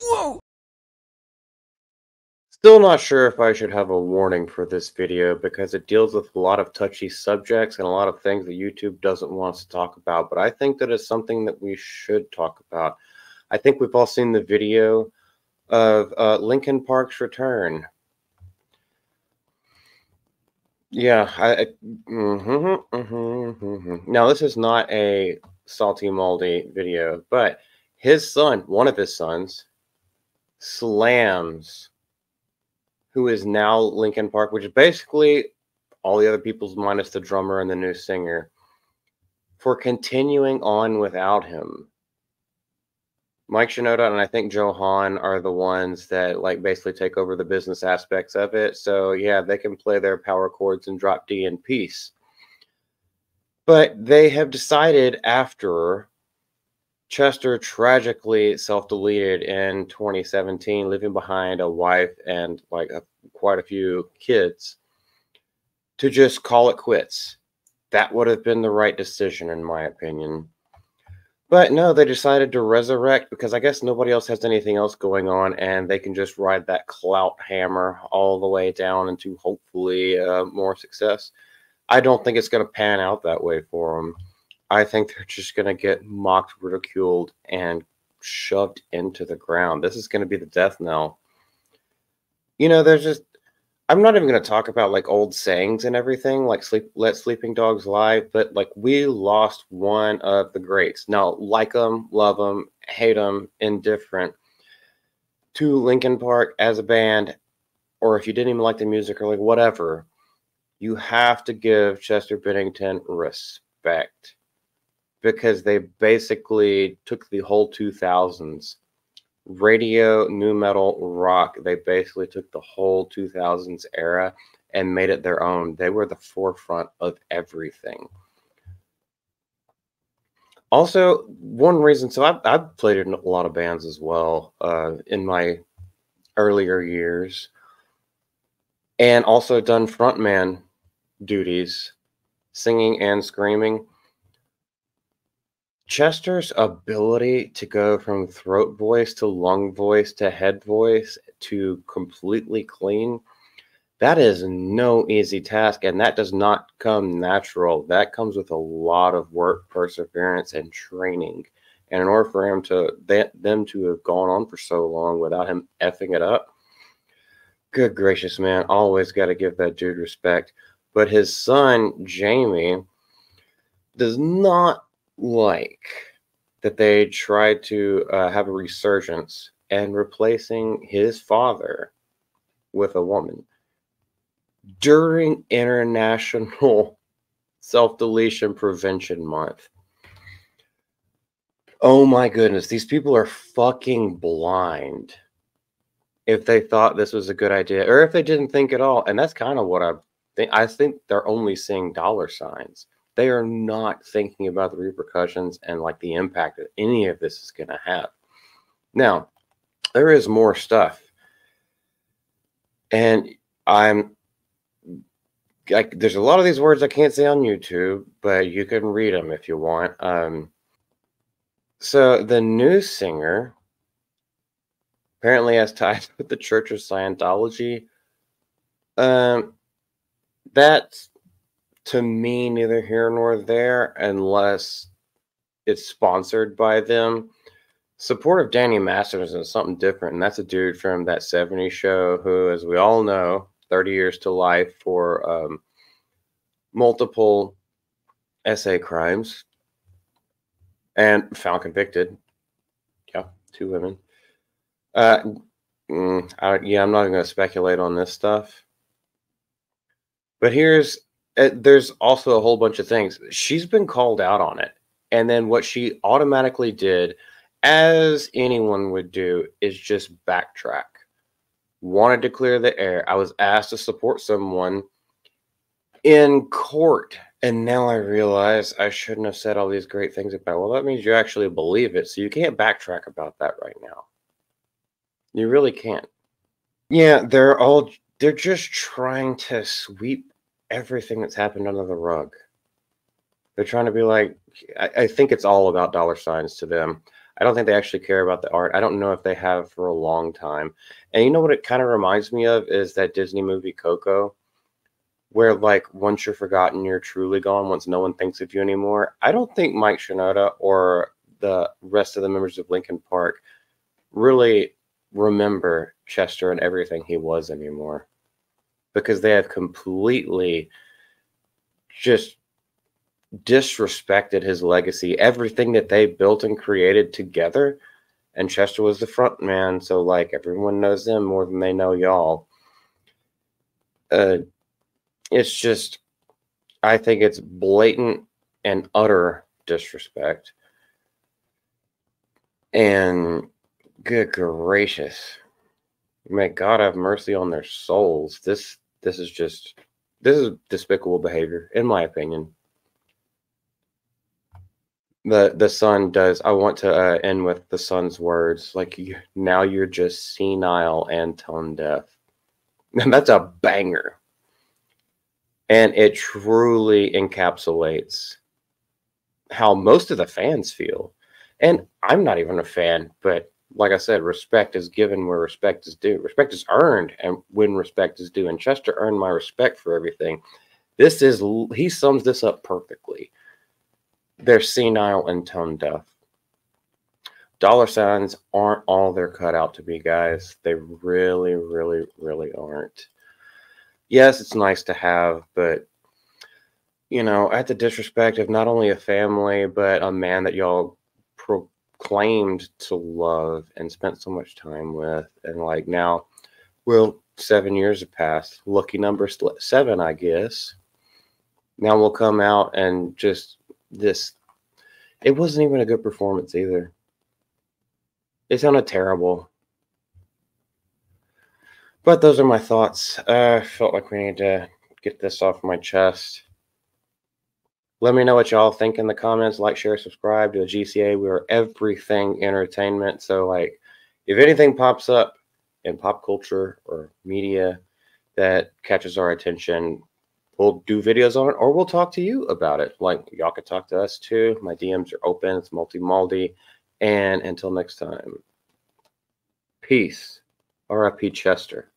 Whoa! Still not sure if I should have a warning for this video because it deals with a lot of touchy subjects and a lot of things that YouTube doesn't want us to talk about, but I think that it's something that we should talk about. I think we've all seen the video of uh, Linkin Park's return. Yeah, I, I mm-hmm, mm-hmm, mm-hmm. now this is not a salty moldy video, but his son, one of his sons, slams who is now Linkin Park, which is basically all the other people's minus the drummer and the new singer, for continuing on without him. Mike Shinoda and I think Joe Hahn are the ones that like basically take over the business aspects of it. So yeah, they can play their power chords and drop D in peace. But they have decided after Chester tragically self-deleted in 2017, leaving behind a wife and like a, quite a few kids, to just call it quits. That would have been the right decision, in my opinion. But no, they decided to resurrect because I guess nobody else has anything else going on, and they can just ride that clout hammer all the way down into hopefully uh, more success. I don't think it's going to pan out that way for them. I think they're just going to get mocked, ridiculed, and shoved into the ground. This is going to be the death knell. You know, there's just I'm not even going to talk about like old sayings and everything, like sleep, let sleeping dogs lie, but like we lost one of the greats. Now, like them, love them, hate them, indifferent to Linkin Park as a band, or if you didn't even like the music or like whatever, you have to give Chester Bennington respect because they basically took the whole 2000s radio, nu metal, rock. They basically took the whole 2000s era and made it their own. They were the forefront of everything. Also, one reason, so I've, I've played in a lot of bands as well uh, in my earlier years, and also done frontman duties, singing and screaming. Chester's ability to go from throat voice to lung voice to head voice to completely clean, that is no easy task. And that does not come natural. That comes with a lot of work, perseverance, and training. And in order for him to that them to have gone on for so long without him effing it up, good gracious, man, always got to give that dude respect. But his son, Jaime, does not like that they tried to uh, have a resurgence and replacing his father with a woman during International Self Deletion Prevention Month. Oh my goodness, these people are fucking blind if they thought this was a good idea or if they didn't think at all. And that's kind of what I think. I think they're only seeing dollar signs they are not thinking about the repercussions and like the impact that any of this is going to have. Now, there is more stuff. And I'm like, there's a lot of these words I can't say on YouTube, but you can read them if you want. Um, so the new singer apparently has ties with the Church of Scientology. Um, that's to me neither here nor there unless it's sponsored by them. Support of Danny Masterson is something different, and that's a dude from that 70s show who, as we all know, 30 years to life for um, multiple essay crimes and found convicted. Yeah, two women. Uh, mm, I, yeah, I'm not going to speculate on this stuff. But here's Uh, there's also a whole bunch of things. She's been called out on it. And then what she automatically did, as anyone would do, is just backtrack. Wanted to clear the air. I was asked to support someone in court. And now I realize I shouldn't have said all these great things about. Well, that means you actually believe it. So you can't backtrack about that right now. You really can't. Yeah, they're all they're just trying to sweep everything that's happened under the rug. They're trying to be like, I, I think it's all about dollar signs to them. I don't think they actually care about the art. I don't know if they have for a long time. And you know what it kind of reminds me of is that Disney movie Coco, where like once you're forgotten, you're truly gone. Once no one thinks of you anymore. I don't think Mike Shinoda or the rest of the members of Linkin Park really remember Chester and everything he was anymore because they have completely just disrespected his legacy, everything that they built and created together. And Chester was the front man, so like everyone knows them more than they know y'all. Uh, it's just, I think it's blatant and utter disrespect. And good gracious, may God have mercy on their souls. This this is just this is despicable behavior, in my opinion. The the son does i want to uh, end with the son's words like you, now you're just senile and tone deaf. And that's a banger. And it truly encapsulates how most of the fans feel. And i'm not even a fan but like i said respect is given where respect is due respect is earned and when respect is due and chester earned my respect for everything this is he sums this up perfectly they're senile and tone deaf. Dollar signs aren't all they're cut out to be, guys. They really, really, really aren't. Yes, it's nice to have, but you know, at the disrespect of not only a family, but a man that y'all proclaimed to love and spent so much time with. And like now, well, seven years have passed. Lucky number seven, I guess. Now we'll come out and just this it wasn't even a good performance either. It sounded terrible. But those are my thoughts. Uh, I felt like we need to get this off my chest. Let me know what y'all think in the comments. Like, share, subscribe to the GCA. We are everything entertainment. So, like, if anything pops up in pop culture or media that catches our attention, we'll do videos on it or we'll talk to you about it. Like y'all could talk to us too. My DMs are open. It's Maltymaldy. And until next time, peace. RIP Chester.